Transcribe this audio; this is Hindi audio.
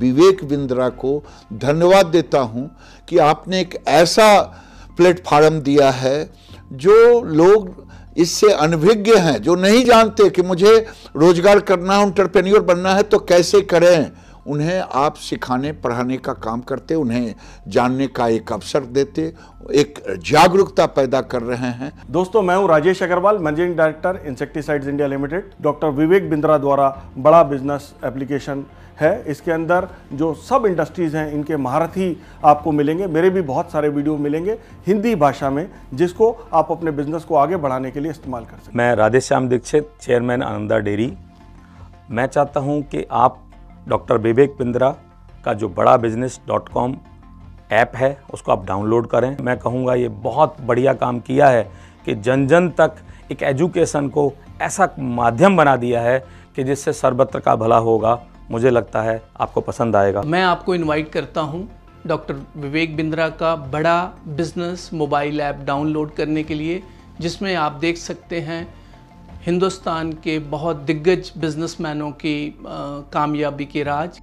विवेक बिंद्रा को धन्यवाद देता हूँ कि आपने एक ऐसा प्लेटफार्म दिया है जो लोग इससे अनभिज्ञ हैं, जो नहीं जानते कि मुझे रोज़गार करना है एंटरप्रेन्योर बनना है तो कैसे करें? उन्हें आप सिखाने पढ़ाने का काम करते उन्हें जानने का एक अवसर देते एक जागरूकता पैदा कर रहे हैं। दोस्तों मैं हूँ Rajesh Agarwal managing director insecticides India limited doctor Vivek Bindra द्वारा बड़ा बिज़नेस एप्लीकेशन है। इसके अंदर जो सब इंडस्ट्रीज़ हैं इनके महारथी आपको मिलेंगे। मेरे भी बहुत सारे वीडियो मिलेंगे हिंदी भाषा में जिसको आप अपने बिज़नेस को आगे बढ़ाने के लिए इस्तेमाल कर सकते मैं राधेश्याम दीक्षित चेयरमैन आनंदा डेयरी मैं चाहता हूँ कि आप डॉक्टर विवेक बिंद्रा का जो बड़ा बिज़नेस डॉट कॉम ऐप है, उसको आप डाउनलोड करें। मैं कहूँगा ये बहुत बढ़िया काम किया है कि जन जन तक एक एजुकेशन को ऐसा माध्यम बना दिया है कि जिससे सर्वत्र का भला होगा। मुझे लगता है आपको पसंद आएगा। मैं आपको इनवाइट करता हूँ डॉक्टर विवेक बिंद्रा का बड़ा बिज़नेस मोबाइल ऐप डाउनलोड करने के लिए, जिसमें आप देख सकते हैं हिंदुस्तान के बहुत दिग्गज बिजनेसमैनों की कामयाबी के राज।